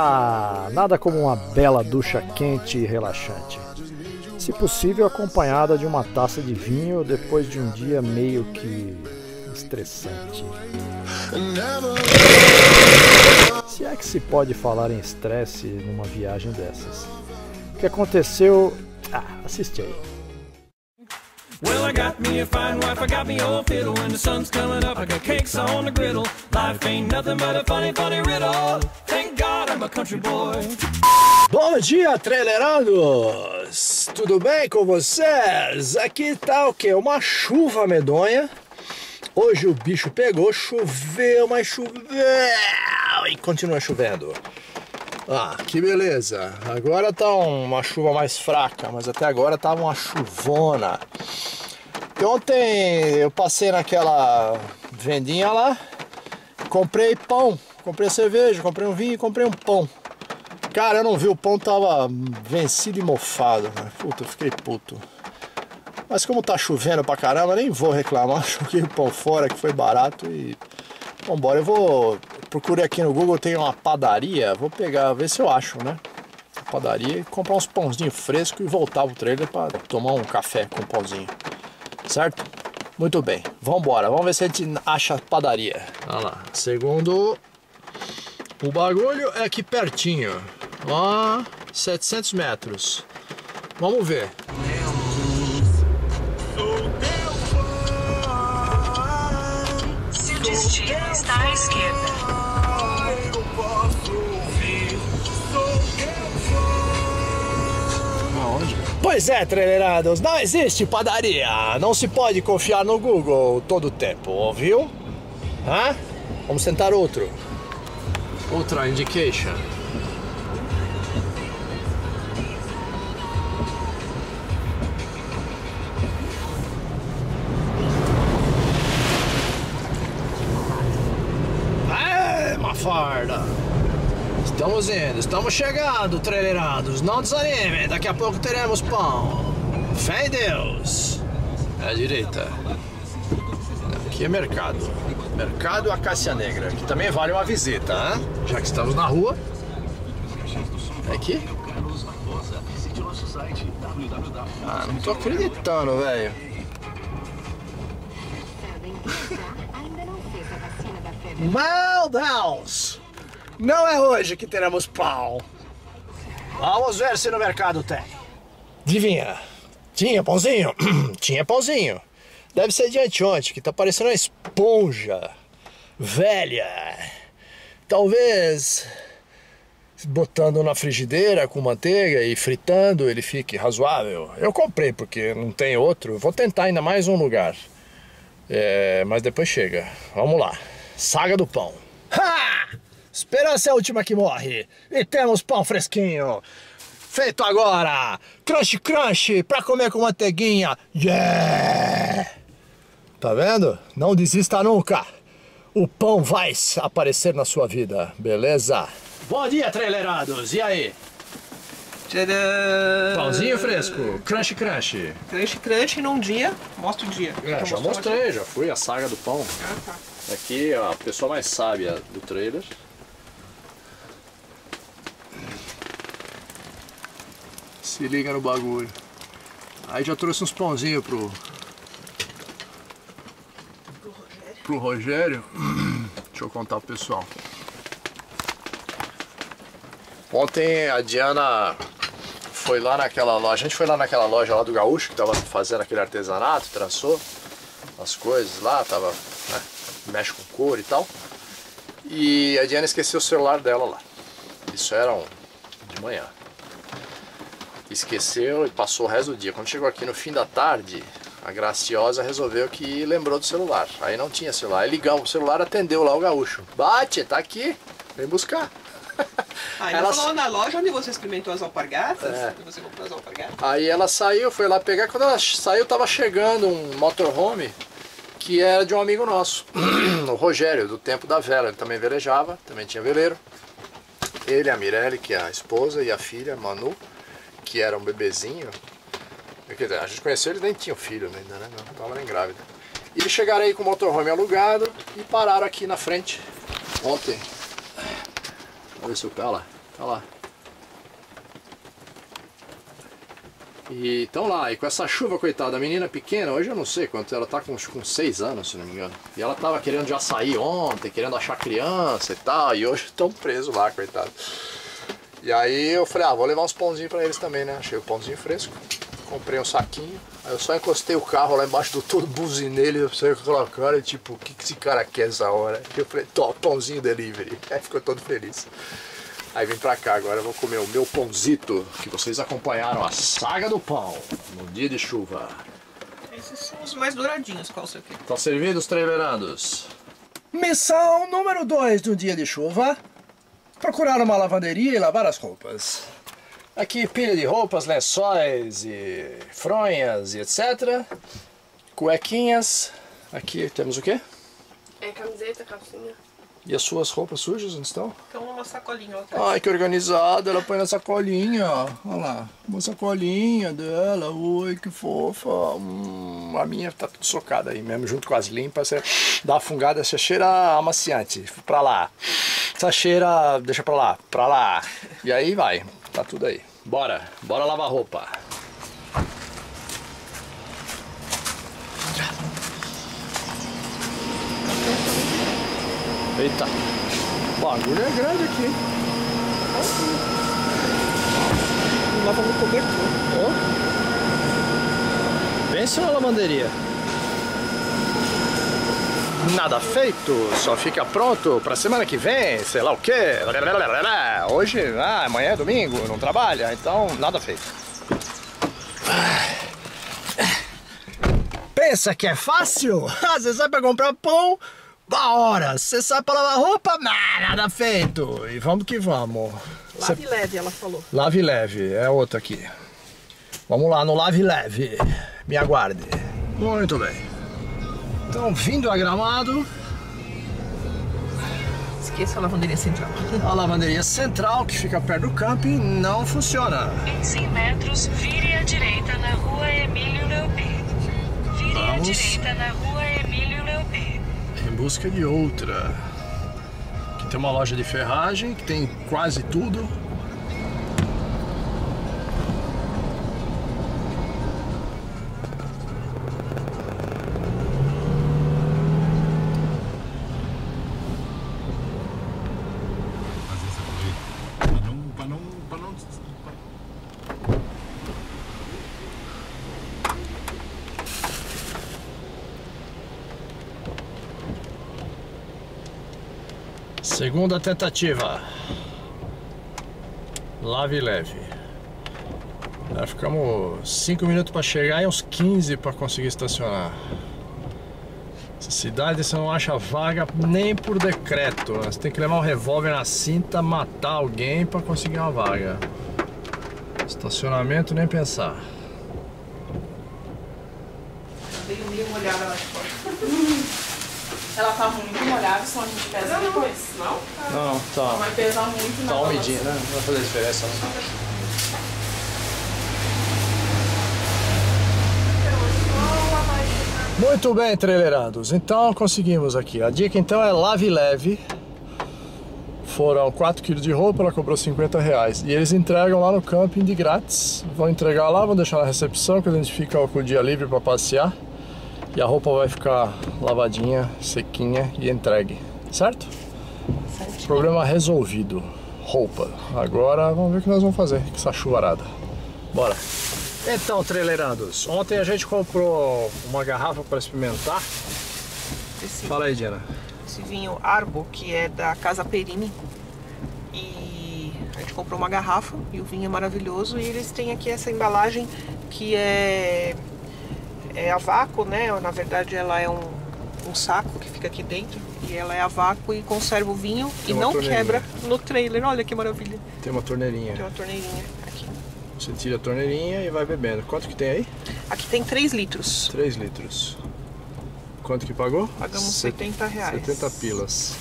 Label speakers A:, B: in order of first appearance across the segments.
A: Ah, nada como uma bela ducha quente e relaxante. Se possível, acompanhada de uma taça de vinho depois de um dia meio que estressante. Se é que se pode falar em estresse numa viagem dessas. O que aconteceu? Ah, assiste aí. Well, I got me a fine wife, I got me old fiddle. When the sun's coming up, I got cakes on the griddle. Life ain't nothing but a funny, funny riddle. Thank God I'm a country boy. Bom dia, trailerados! Tudo bem com vocês? Aqui tá o que? Uma chuva medonha. Hoje o bicho pegou, choveu, mas choveu e continua chovendo. Ah, que beleza. Agora tá uma chuva mais fraca, mas até agora tava uma chuvona. E ontem eu passei naquela vendinha lá, comprei pão, comprei cerveja, comprei um vinho e comprei um pão. Cara, eu não vi, o pão tava vencido e mofado. Puta, eu fiquei puto. Mas como tá chovendo pra caramba, nem vou reclamar. Joguei o pão fora, que foi barato e... Vambora, eu vou procurei aqui no Google, tem uma padaria, vou pegar, ver se eu acho, né? Padaria e comprar uns pãozinhos frescos e voltar pro trailer para tomar um café com pãozinho. Certo? Muito bem, vamos embora, vamos ver se a gente acha padaria. Olha lá, segundo o bagulho é aqui pertinho, ó, 700 metros. Vamos ver. Seu destino está à esquerda. Pois é, trailerados, não existe padaria. Não se pode confiar no Google todo o tempo, ouviu? Hã? Vamos tentar outro. Outra indication. Uma farda. Estamos indo, estamos chegando, trailerados. Não desanimem, daqui a pouco teremos pão. Fé em Deus. É a direita. Aqui é mercado. Mercado Acácia Negra, que também vale uma visita, hein? já que estamos na rua. É aqui? Ah, não tô acreditando, velho. Meu Deus! Não é hoje que teremos pão. Vamos ver se no mercado tem. Adivinha? Tinha pãozinho? Tinha pãozinho. Deve ser de anteontem, que tá parecendo uma esponja. Velha. Talvez botando na frigideira com manteiga e fritando ele fique razoável. Eu comprei porque não tem outro. Vou tentar ainda mais um lugar. É, mas depois chega. Vamos lá. Saga do pão. Esperança é a última que morre. E temos pão fresquinho. Feito agora. Crunch, crunch. Pra comer com manteiguinha. Yeah! Tá vendo? Não desista nunca. O pão vai aparecer na sua vida. Beleza? Bom dia, trailerados. E aí?
B: Tcharam!
A: Pãozinho fresco. Crunch, crunch.
B: Crunch, crunch num dia. Mostra o dia.
A: É, já mostrei. Já fui a saga do pão.
B: Ah, tá.
A: Aqui ó, a pessoa mais sábia do trailer. Se liga no bagulho. Aí já trouxe uns pãozinhos pro. Pro Rogério. Deixa eu contar pro pessoal. Ontem a Diana foi lá naquela loja. A gente foi lá naquela loja lá do Gaúcho que tava fazendo aquele artesanato, traçou as coisas lá, tava. Né, mexe com cor e tal. E a Diana esqueceu o celular dela lá. Isso era um, de manhã esqueceu e passou o resto do dia. Quando chegou aqui no fim da tarde, a Graciosa resolveu que lembrou do celular. Aí não tinha celular. Aí ligamos o celular, atendeu lá o gaúcho. Bate, tá aqui, vem buscar.
B: Ah, ela falou na loja onde você experimentou as alpargatas? É. Você comprou as alpargatas?
A: Aí ela saiu, foi lá pegar. Quando ela saiu, tava chegando um motorhome que era de um amigo nosso, o Rogério, do tempo da vela. Ele também velejava, também tinha veleiro. Ele, a Mirelle, que é a esposa, e a filha, Manu que era um bebezinho. Dizer, a gente conheceu, ele nem tinha filho ainda, né? Não estava nem grávida. E eles chegaram aí com o motorhome alugado e pararam aqui na frente ontem. Ver se o pé lá. Olha lá. E estão lá, e com essa chuva, coitada, a menina pequena, hoje eu não sei quanto, ela tá com, com seis anos, se não me engano. E ela tava querendo já sair ontem, querendo achar criança e tal, e hoje estão presos lá, coitado. E aí eu falei, ah, vou levar uns pãozinhos pra eles também, né? Achei o pãozinho fresco, comprei um saquinho, aí eu só encostei o carro lá embaixo do todo, buzinei ele, eu saí com aquela cara, tipo, o que, que esse cara quer essa hora? Eu falei, top, pãozinho delivery. Aí ficou todo feliz. Aí vim pra cá, agora eu vou comer o meu pãozito, que vocês acompanharam a saga do pão, no dia de chuva.
B: Esses são os mais douradinhos, qual o seu aqui?
A: Estão servidos, trailerados?
C: Missão número 2 do dia de chuva. Procurar uma lavanderia e lavar as roupas.
A: Aqui pilha de roupas, lençóis e fronhas e etc. Cuequinhas. Aqui temos o quê?
D: É camiseta, calcinha.
A: E as suas roupas sujas, onde estão?
B: Estão numa sacolinha.
A: Ai, que organizada. Ela põe na sacolinha. Olha lá. Uma sacolinha dela. Oi, que fofa. Hum, a minha tá tudo socada aí mesmo, junto com as limpas. Você dá uma fungada, você cheira amaciante. Pra lá. Essa cheira, deixa pra lá. Pra lá. E aí vai. Tá tudo aí. Bora. Bora lavar roupa. Eita. O bagulho é grande aqui.
B: Não lava no cobertor.
A: Oh. Pense na lavanderia. Nada feito, só fica pronto pra semana que vem, sei lá o que. Hoje, ah, amanhã é domingo, não trabalha, então nada feito.
C: Pensa que é fácil? Você sai pra comprar pão, da hora! Você sai pra lavar roupa? Nada feito! E vamos que vamos.
B: Lave Cê... leve, ela falou.
C: Lave leve, é outra aqui. Vamos lá no lave leve. Me aguarde.
A: Muito bem.
C: Então, vindo a Gramado.
B: Esqueça a lavanderia central.
C: A lavanderia central, que fica perto do camping, não funciona.
E: Em 100 metros, vire à direita na rua Emílio Leopê. Vire Vamos. à direita na rua
A: busca de outra. Aqui tem uma loja de ferragem que tem quase tudo. Segunda tentativa. Lave leve. Ficamos 5 minutos para chegar e uns 15 para conseguir estacionar. Essa cidade você não acha vaga nem por decreto. Você tem que levar um revólver na cinta, matar alguém para conseguir uma vaga. Estacionamento nem pensar.
B: Dei uma olhada lá de fora. Ela tá muito molhada, senão a gente pesa não, depois. Não?
A: Não, tá.
B: Não vai pesar muito
A: Tá umidinho, né? Não vai fazer diferença não. Muito bem, trailerados. Então conseguimos aqui. A dica então é lave leve. Foram 4 kg de roupa, ela cobrou 50 reais. E eles entregam lá no camping de grátis. Vão entregar lá, vão deixar na recepção que a gente fica com o dia livre para passear e a roupa vai ficar lavadinha, sequinha e entregue, certo? certo. Problema resolvido. Roupa. Agora vamos ver o que nós vamos fazer com essa chuvarada. Bora! Então, trailerados, ontem a gente comprou uma garrafa para experimentar. Esse, Fala aí, Diana.
B: Esse vinho Arbo, que é da Casa Perini. E a gente comprou uma garrafa e o vinho é maravilhoso. E eles têm aqui essa embalagem que é é a vácuo, né? Na verdade ela é um, um saco que fica aqui dentro e ela é a vácuo e conserva o vinho Tem e não quebra no trailer. Olha que maravilha.
A: Tem uma torneirinha.
B: Tem uma torneirinha aqui.
A: Você tira a torneirinha e vai bebendo. Quanto que tem aí?
B: Aqui tem 3 litros.
A: 3 litros. Quanto que pagou?
B: Pagamos Set 70 reais.
A: 70 pilas.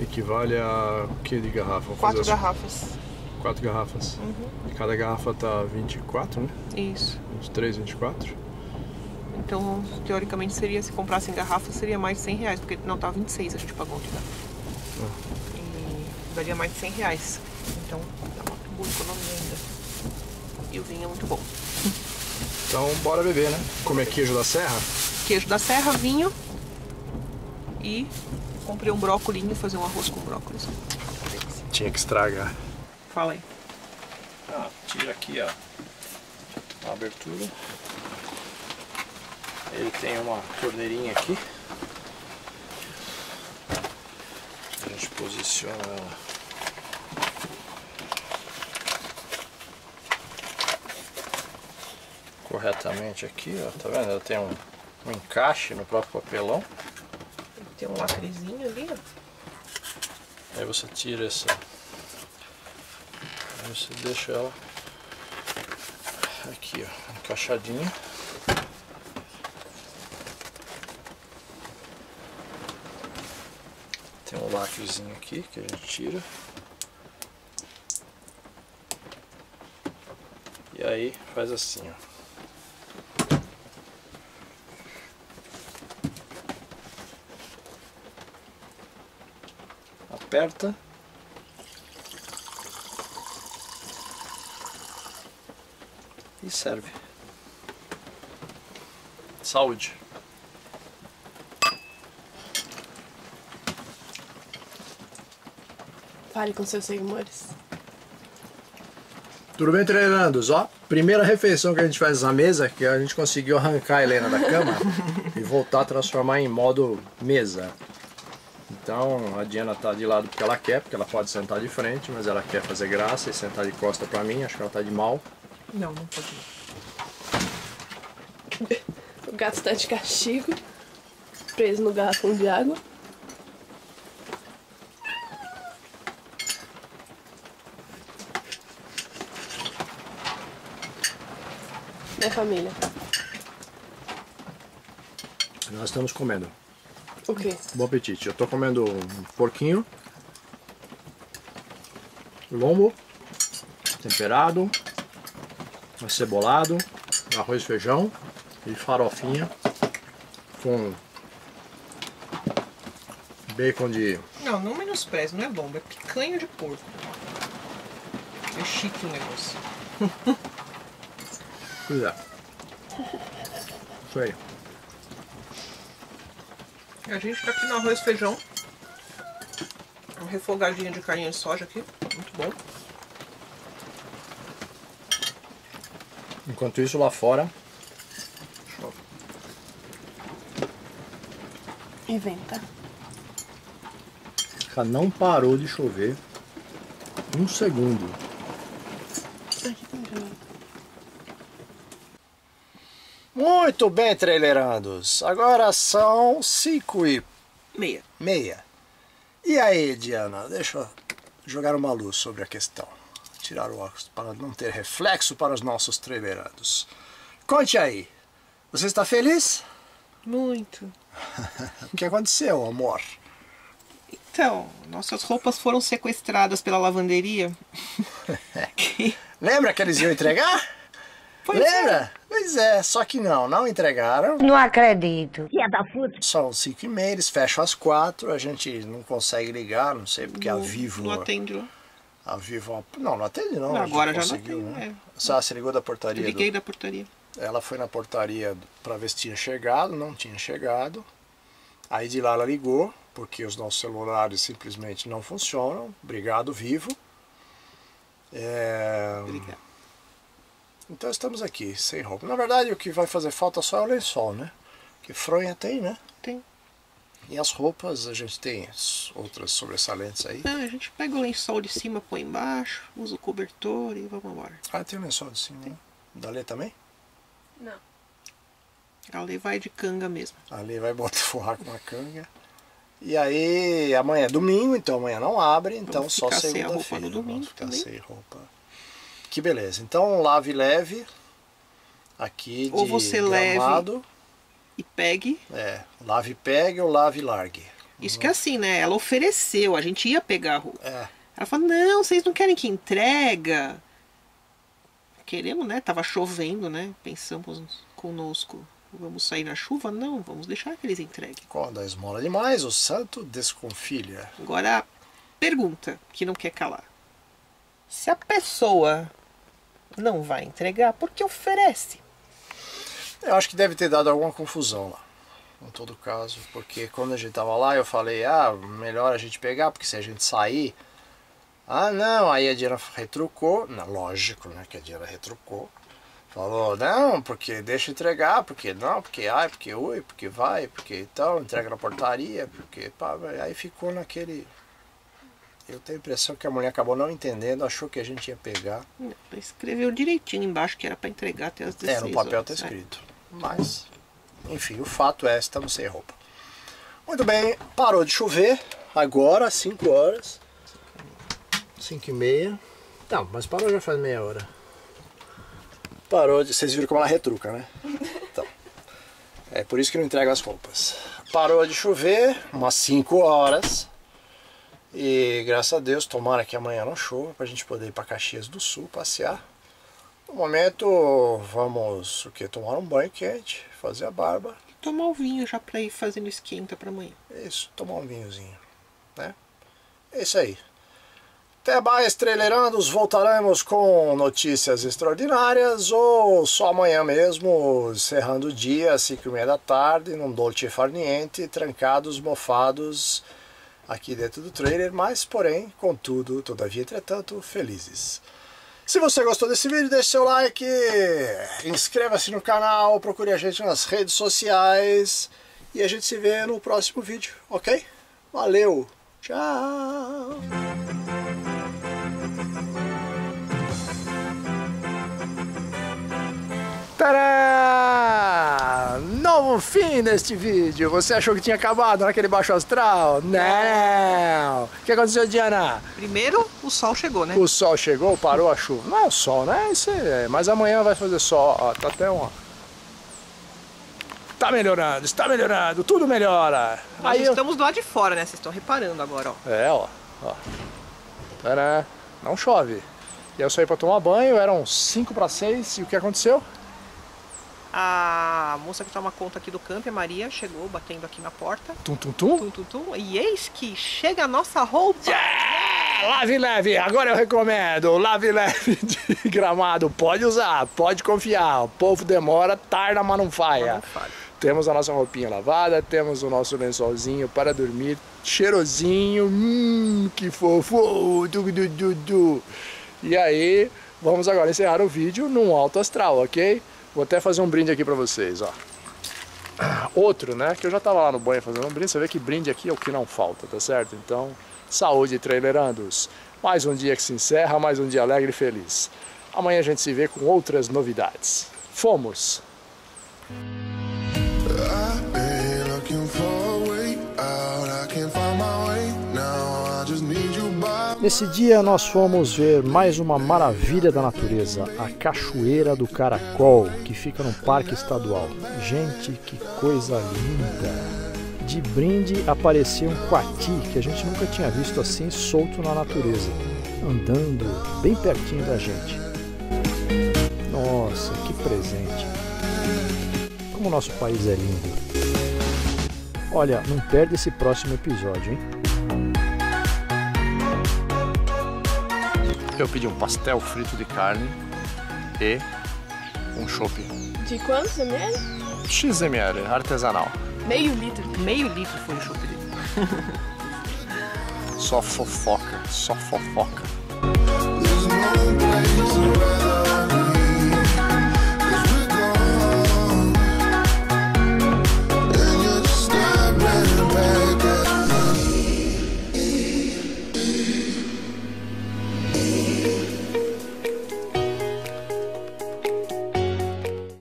A: Equivale a o que de garrafa? Vamos
B: Quatro garrafas.
A: Quatro garrafas.
B: Uhum.
A: E cada garrafa tá 24, né?
B: Isso.
A: 23, 24.
B: Então, teoricamente seria, se comprasse em garrafa, seria mais de 100 reais, porque não, tá 26 a gente pagou de garrafa. Ah. daria mais de 100 reais. Então dá uma boa economia ainda. E o vinho é muito bom.
A: Então bora beber, né? Comer queijo da serra?
B: Queijo da serra, vinho e comprei um brócolinho fazer um arroz com brócolis.
A: Tinha que estragar.
B: Fala aí.
A: Ah, tira aqui, ó. A abertura. Ele tem uma torneirinha aqui. A gente posiciona ela. Corretamente aqui, ó. Tá vendo? Ela tem um, um encaixe no próprio papelão.
B: Tem um lacrezinho ali, ó.
A: Aí você tira essa. Você deixa ela aqui, ó, encaixadinha. Tem um lacrezinho aqui que a gente tira. E aí faz assim, ó. aperta. Serve. Saúde.
D: Fale com seus seguidores.
A: Tudo bem, treinandos? Ó, primeira refeição que a gente faz na mesa, que a gente conseguiu arrancar a Helena da cama e voltar a transformar em modo mesa. Então a Diana tá de lado porque ela quer, porque ela pode sentar de frente, mas ela quer fazer graça e sentar de costa pra mim, acho que ela tá de mal.
B: Não, não pode não.
D: O gato está de castigo, preso no garrafão de água. É família.
A: Nós estamos comendo.
D: O quê?
A: Bom apetite. Eu tô comendo um porquinho, lombo, temperado, acebolado, arroz e feijão e farofinha com bacon de
B: Não, não menospreze, não é lombo, é picanha de porco. É chique o negócio.
A: Pois é. Isso aí.
B: A gente tá aqui no arroz e feijão. Um refogadinho de carninha de soja aqui, muito bom.
A: Enquanto isso lá fora,
D: E venta.
A: já não parou de chover um segundo. Muito bem, trailerandos. Agora são 5 e
B: Meia.
A: meia. E aí, Diana, deixa eu jogar uma luz sobre a questão. Tirar o óculos para não ter reflexo para os nossos trailerandos. Conte aí, você está feliz?
B: Muito.
A: O que aconteceu, amor?
B: Então, nossas roupas foram sequestradas pela lavanderia. Que-
A: Lembra que eles iam entregar?
B: Pois é.
A: Lembra? Pois é, só que não, não entregaram.
C: Não acredito.
A: São 5 e meia, eles fecham às 4, a gente não consegue ligar, não sei, porque a Vivo...
B: Não atende lá.
A: A Vivo... Não, não atende não.
B: Não, agora já não atende,
A: né?
B: é.
A: Só você ligou da
B: Eu
A: portaria do...
B: liguei da portaria.
A: Ela foi na portaria para ver se tinha chegado, não tinha chegado. Aí de lá ela ligou, porque os nossos celulares simplesmente não funcionam. Obrigado, Vivo. É,
B: Obrigado.
A: Então estamos aqui, sem roupa. Na verdade, o que vai fazer falta só é o lençol, né? Que fronha tem, né?
B: Tem.
A: E as roupas, a gente tem outras sobressalentes aí.
B: Não, a gente pega o lençol de cima, põe embaixo, usa o cobertor e vamos embora.
A: Ah, tem o lençol de cima, né? Da Lê também?
D: Não.
B: A lei vai de canga mesmo.
A: Ali vai botar forrar com a canga. E aí, amanhã é domingo, então amanhã não abre, então
B: Vamos
A: só
B: sem a roupa
A: segunda-feira.
B: no domingo
A: Vamos ficar
B: também.
A: sem roupa. Que beleza. Então, lave leve. Aqui
B: Ou
A: de
B: você leve-
A: Gramado.
B: E pegue.
A: É, lave pegue ou lave largue.
B: Isso que é assim, né? Ela ofereceu, a gente ia pegar a roupa.
A: É,
B: Ela falou, não, vocês não querem que entrega? Queremos, né? Tava chovendo, né? Pensamos conosco. Vamos sair na chuva? Não, vamos deixar que eles entreguem.
A: quando a esmola demais, o santo desconfilha.
B: Agora, Pergunta que não quer calar. Se a pessoa não vai entregar, por que oferece?
A: Eu acho que deve ter dado alguma confusão lá, em todo caso, porque quando a gente tava lá eu falei, ah, melhor a gente pegar, porque se a gente sair. Ah não, aí a Diana retrucou, não, lógico né, que a Diana retrucou. Falou, não, porque deixa entregar, porque não, porque ai, porque ui, porque vai, porque então, entrega na portaria, porque pá, aí ficou naquele. Eu tenho a impressão que a mulher acabou não entendendo, achou que a gente ia pegar.
B: Escreveu direitinho embaixo que era para entregar até as 16
A: É, no papel
B: horas,
A: tá
B: é.
A: Mas, enfim, o fato é, estamos sem roupa. Muito bem, parou de chover, agora, 5 horas. 5 e meia. Não, mas parou já faz meia hora. Parou de. Vocês viram como ela retruca, né? Então. É por isso que não entrega as roupas. Parou de chover, umas 5 horas. E graças a Deus, tomara que amanhã não chova, pra gente poder ir pra Caxias do Sul passear. No momento, vamos o que? Tomar um banho quente, fazer a barba.
B: Tomar o vinho já para ir fazendo esquenta para amanhã.
A: Isso, tomar um vinhozinho, né? É isso aí. Até mais, trailerandos. Voltaremos com notícias extraordinárias ou só amanhã mesmo, encerrando o dia, às 5 e meia da tarde, num dolce far niente, trancados, mofados aqui dentro do trailer, mas porém, contudo, todavia, entretanto, felizes. Se você gostou desse vídeo, deixe seu like, inscreva-se no canal, procure a gente nas redes sociais e a gente se vê no próximo vídeo, ok? Valeu, tchau! Tadá! Novo fim deste vídeo. Você achou que tinha acabado naquele baixo astral? Não! O que aconteceu, Diana?
B: Primeiro, o sol chegou, né?
A: O sol chegou, parou a chuva. Não é o sol, né? Isso é... Mas amanhã vai fazer sol. Ó, tá até um. Tá melhorando, está melhorando, tudo melhora.
B: Nós
A: Aí eu-
B: estamos do lado de fora, né? Vocês estão reparando agora, ó.
A: É, ó. ó. Tadã. Não chove. E eu saí pra tomar banho, eram 5 para 6 e o que aconteceu?
B: A moça que toma conta aqui do campo, a Maria, chegou batendo aqui na porta.
A: Tum, tum, tum.
B: Tum, tum, tum, e eis que chega a nossa roupa.
A: É, lave leve, agora eu recomendo. Lave leve de gramado, pode usar, pode confiar. O povo demora, tarda, mas não falha.
B: Não falha.
A: Temos a nossa roupinha lavada, temos o nosso lençolzinho para dormir, cheirosinho, hum, que fofo, du, du, du, du. E aí, vamos agora encerrar o vídeo num alto astral, ok? Vou até fazer um brinde aqui para vocês, ó. Outro, né? Que eu já tava lá no banho fazendo um brinde, você vê que brinde aqui é o que não falta, tá certo? Então, saúde, trailerandos. Mais um dia que se encerra, mais um dia alegre e feliz. Amanhã a gente se vê com outras novidades. Fomos!
F: Nesse dia nós fomos ver mais uma maravilha da natureza, a Cachoeira do Caracol, que fica no Parque Estadual. Gente, que coisa linda! De brinde apareceu um coati que a gente nunca tinha visto assim solto na natureza, andando bem pertinho da gente. Nossa, que presente! Como o nosso país é lindo! Olha, não perde esse próximo episódio, hein?
A: Eu pedi um pastel frito de carne e um chopp
D: De quantos ml?
A: XML artesanal.
D: Meio litro.
B: Meio litro foi o chope dele.
A: Só fofoca, só fofoca.
C: There's no place